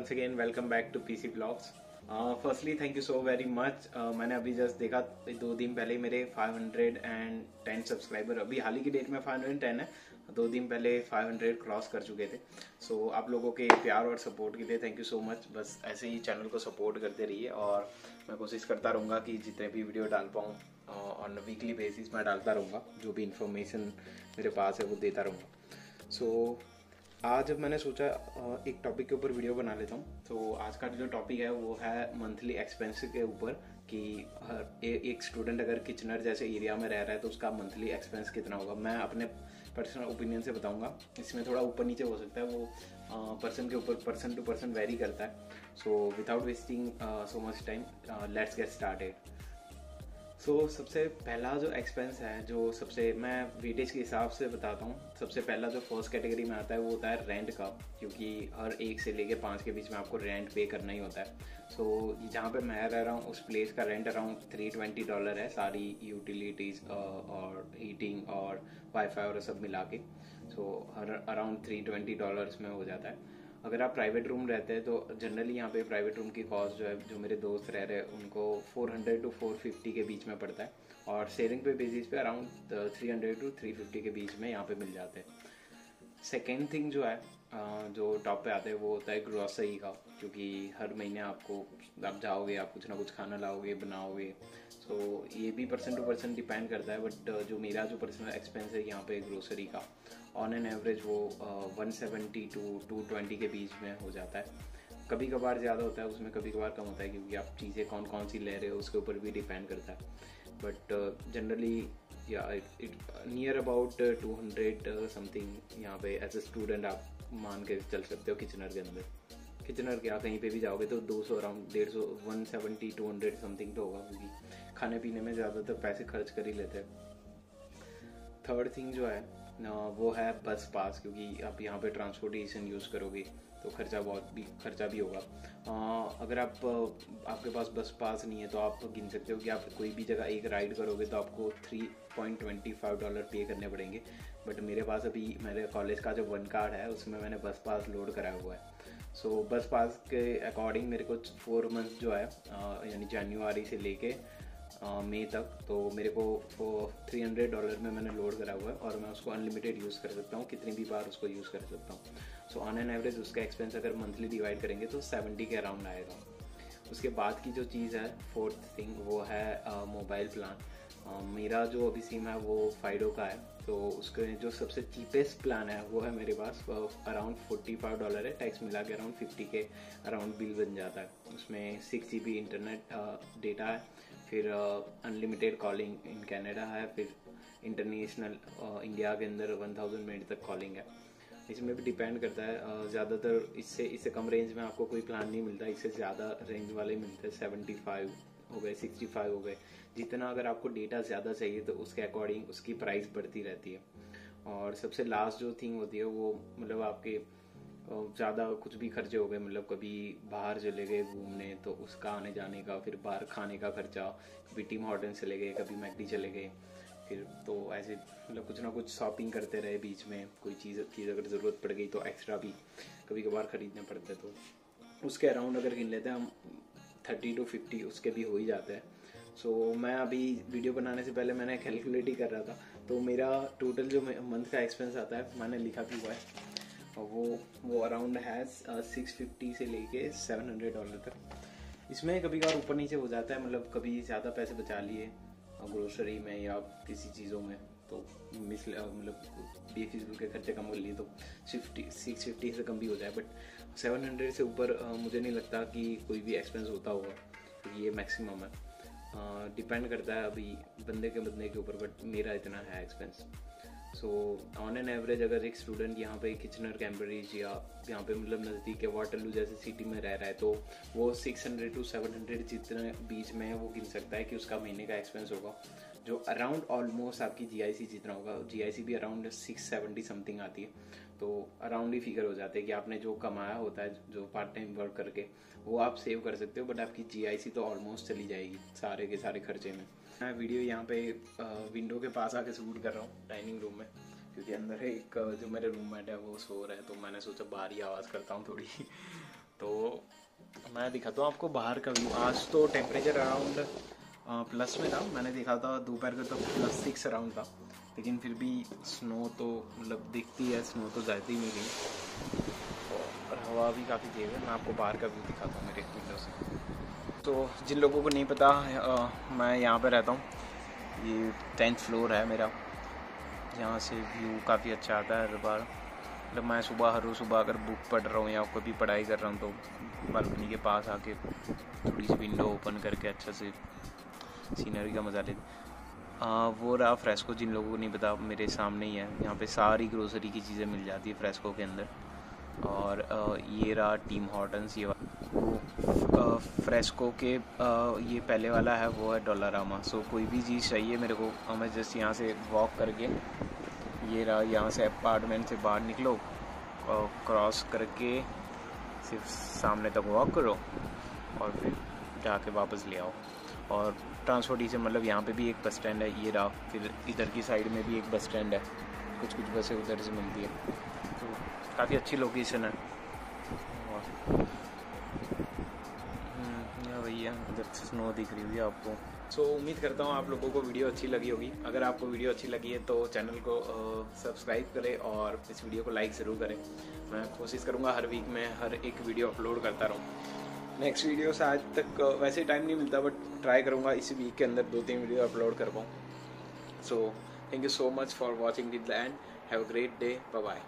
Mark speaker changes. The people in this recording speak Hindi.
Speaker 1: once again welcome back to PC Vlogs. Firstly thank you so very much मैंने अभी जस्ट देखा दो दिन पहले मेरे 510 सब्सक्राइबर अभी हाल ही की डेट में 510 है दो दिन पहले 500 क्रॉस कर चुके थे। सो so, आप लोगों के प्यार और सपोर्ट के लिए थैंक यू सो मच बस ऐसे ही चैनल को सपोर्ट करते रहिए और मैं कोशिश करता रहूँगा कि जितने भी वीडियो डाल पाऊँ ऑन वीकली बेसिस मैं डालता रहूँगा जो भी इंफॉर्मेशन मेरे पास है वो देता रहूँगा। सो so, आज मैंने सोचा एक टॉपिक के ऊपर वीडियो बना लेता हूँ तो आज का जो टॉपिक है वो है मंथली एक्सपेंस के ऊपर कि हर ए, एक स्टूडेंट अगर किचनर जैसे एरिया में रह रहा है तो उसका मंथली एक्सपेंस कितना होगा। मैं अपने पर्सनल ओपिनियन से बताऊँगा। इसमें थोड़ा ऊपर नीचे हो सकता है वो पर्सन के ऊपर पर्सन टू पर्सन वेरी करता है। So without wasting so much time let's get started so so, सबसे पहला जो एक्सपेंस है जो सबसे मैं वेटेज के हिसाब से बताता हूँ सबसे पहला जो फ़र्स्ट कैटेगरी में आता है वो होता है रेंट का क्योंकि हर एक से लेके पाँच के बीच में आपको रेंट पे करना ही होता है। सो so, जहाँ पे मैं रह रहा हूँ उस प्लेस का rent around three twenty dollar है सारी यूटिलिटीज़ और हीटिंग और वाईफाई और सब मिला के। सो so, हर अराउंड थ्री ट्वेंटी डॉलर्स में हो जाता है। अगर आप प्राइवेट रूम रहते हैं तो जनरली यहाँ पे प्राइवेट रूम की कॉस्ट जो है, जो मेरे दोस्त रह रहे हैं, उनको 400 टू 450 के बीच में पड़ता है। और शेयरिंग पे बेसिस पे अराउंड 300 टू 350 के बीच में यहाँ पे मिल जाते हैं। सेकेंड थिंग जो है जो टॉप पे आते हैं वो होता है ग्रॉसरी का क्योंकि हर महीने आपको आप जाओगे आप कुछ ना कुछ खाना लाओगे बनाओगे। सो so, ये भी पर्सन टू पर्सन डिपेंड करता है बट जो मेरा जो पर्सनल एक्सपेंस है यहाँ पे ग्रोसरी का ऑन एन एवरेज वो one seventy to two twenty के बीच में हो जाता है। कभी कभार ज़्यादा होता है उसमें कभी कभार कम होता है क्योंकि आप चीज़ें कौन कौन सी ले रहे हो उसके ऊपर भी डिपेंड करता है। बट जनरली या it near about two hundred something यहाँ पे एज ए स्टूडेंट आप मान के चल सकते हो किचनर के अंदर। किचनर क्या कहीं पे भी जाओगे तो 200 अराउंड डेढ़ सौ one seventy to hundred something तो होगा क्योंकि खाने पीने में ज़्यादातर पैसे खर्च कर ही लेते हैं। थर्ड थिंग जो है वो है बस पास क्योंकि आप यहाँ पे ट्रांसपोर्टेशन यूज़ करोगे। तो खर्चा बहुत भी खर्चा भी होगा। आ, अगर आप आपके पास बस पास नहीं है तो आप गिन सकते हो कि आप कोई भी जगह एक राइड करोगे तो आपको three point twenty five dollar पे करने पड़ेंगे। बट मेरे पास अभी मेरे कॉलेज का जो वन कार्ड है उसमें मैंने बस पास लोड कराया हुआ है। सो so, बस पास के अकॉर्डिंग मेरे को फोर मंथ जो है यानी जनवरी से लेके मई तक तो मेरे को थ्री हंड्रेड डॉलर में मैंने लोड करा हुआ है और मैं उसको अनलिमिटेड यूज़ कर सकता हूँ कितनी भी बार उसको यूज़ कर सकता हूँ। सो ऑन एन एवरेज उसका एक्सपेंस अगर मंथली डिवाइड करेंगे तो सेवेंटी के अराउंड आएगा। उसके बाद की जो चीज़ है फोर्थ थिंग वो है मोबाइल प्लान Uh, मेरा जो अभी सिम है वो फाइडो का है। तो उसके जो सबसे चीपेस्ट प्लान है वो है मेरे पास अराउंड फोर्टी फाइव डॉलर है। टैक्स मिला के अराउंड फिफ्टी के अराउंड बिल बन जाता है। उसमें six G B internet data है। फिर अनलिमिटेड कॉलिंग इन कनाडा है, फिर इंटरनेशनल इंडिया के अंदर 1000 मिनट तक कॉलिंग है। इसमें भी डिपेंड करता है ज़्यादातर इससे इससे कम रेंज में आपको कोई प्लान नहीं मिलता, इससे ज़्यादा रेंज वाले मिलते हैं सेवेंटी फाइव हो गए सिक्सटी फाइव हो गए। जितना अगर आपको डेटा ज़्यादा चाहिए तो उसके अकॉर्डिंग उसकी प्राइस बढ़ती रहती है। और सबसे लास्ट जो थिंग होती है, वो मतलब आपके ज़्यादा कुछ भी खर्चे हो गए मतलब कभी बाहर चले गए घूमने तो उसका आने जाने का फिर बाहर खाने का खर्चा कभी टीम हॉटल चले गए कभी मैकडी चले गए फिर तो ऐसे मतलब कुछ ना कुछ शॉपिंग करते रहे बीच में कोई चीज़ चीज़ अगर ज़रूरत पड़ गई तो एक्स्ट्रा भी कभी कभार ख़रीदने पड़ते तो। उसके अराउंड अगर गिन लेते हैं हम थर्टी टू फिफ्टी उसके भी हो ही जाते हैं। सो so, मैं अभी वीडियो बनाने से पहले मैंने कैलकुलेट ही कर रहा था तो मेरा टोटल जो मंथ का एक्सपेंस आता है मैंने लिखा भी हुआ है। वो वो अराउंड है सिक्स फिफ्टी से लेके सेवन हंड्रेड डॉलर तक। इसमें कभी कभार ऊपर नीचे हो जाता है मतलब कभी ज़्यादा पैसे बचा लिए ग्रोसरी में या किसी चीज़ों में तो मिस मतलब बेफिजूल के खर्चे कम कर लिए तो फिफ्टी सिक्स फिफ्टी से कम भी हो जाए बट सेवन हंड्रेड से ऊपर मुझे नहीं लगता कि कोई भी एक्सपेंस होता होगा तो ये मैक्सिमम है। डिपेंड करता है अभी बंदे के बंदे के ऊपर बट मेरा इतना है expense so on an average अगर एक स्टूडेंट यहाँ पे किचनर कैम्ब्रिज या यहाँ पे मतलब नज़दीक है वाटरलू जैसे सिटी में रह रहा है तो वो 600 टू 700 जितने बीच में है, वो गिन सकता है कि उसका महीने का एक्सपेंस होगा। जो अराउंड ऑलमोस्ट आपकी जीआईसी जितना होगा जीआईसी भी अराउंड सिक्स सेवेंटी समथिंग आती है। तो अराउंड ही फिगर हो जाते हैं कि आपने जो कमाया होता है, जो पार्ट टाइम वर्क करके, वो आप सेव कर सकते हो बट आपकी जीआईसी तो ऑलमोस्ट चली जाएगी सारे के सारे खर्चे में। मैं वीडियो यहाँ पे विंडो के पास आके शूट कर रहा हूँ डाइनिंग रूम में, क्योंकि अंदर है एक, जो मेरे रूममेट है, वो सो रहा है तो मैंने सोचा बाहर ही आवाज़ करता हूँ थोड़ी। तो मैं दिखाता हूँ आपको बाहर का व्यू आज तो टेम्परेचर अराउंड प्लस में था। मैंने देखा था दोपहर का तो प्लस सिक्स अराउंड था। लेकिन फिर भी स्नो तो मतलब दिखती है स्नो तो जाती ही नहीं गई और हवा भी काफ़ी तेज़ है। मैं आपको बाहर का व्यू दिखाता हूँ मेरे विंडो से। तो जिन लोगों को नहीं पता आ, मैं यहाँ पर रहता हूँ। ये टेंथ फ्लोर है मेरा। यहाँ से व्यू काफ़ी अच्छा आता है हर बार। मतलब मैं सुबह हर रोज़ सुबह अगर बुक पढ़ रहा हूँ या कभी पढ़ाई कर रहा हूँ तो बालकनी के पास आके थोड़ी सी विंडो ओपन करके अच्छा से सीनरी का मज़ा लेते वो रहा फ्रेस्को जिन लोगों को नहीं पता मेरे सामने ही है। यहाँ पे सारी ग्रोसरी की चीज़ें मिल जाती है फ्रेस्को के अंदर। और आ, ये रहा टीम हॉटन्स ये वो फ्रेस्को के आ, ये पहले वाला है वो है डॉलरामा सो कोई भी चीज़ चाहिए मेरे को हमें जस्ट यहाँ से वॉक करके ये रहा यहाँ से अपार्टमेंट से बाहर निकलो क्रॉस करके सिर्फ़ सामने तक वॉक करो और फिर जाके वापस ले आओ। और ट्रांसपोर्टेशन मतलब यहाँ पे भी एक बस स्टैंड है ये रहा। फिर इधर की साइड में भी एक बस स्टैंड है। कुछ कुछ बसें उधर से मिलती है। तो काफ़ी अच्छी लोकेशन है। हम्म, भैया इधर स्नो दिख रही है आपको। सो so, उम्मीद करता हूँ आप लोगों को वीडियो अच्छी लगी होगी। अगर आपको वीडियो अच्छी लगी है तो चैनल को सब्सक्राइब करें और इस वीडियो को लाइक ज़रूर करें। मैं कोशिश करूँगा हर वीक में हर एक वीडियो अपलोड करता रहूँ। नेक्स्ट वीडियो से आज तक वैसे टाइम नहीं मिलता बट ट्राई करूँगा इसी वीक के अंदर दो तीन वीडियो अपलोड कर पाऊँ। So thank you so much for watching this and have a great day bye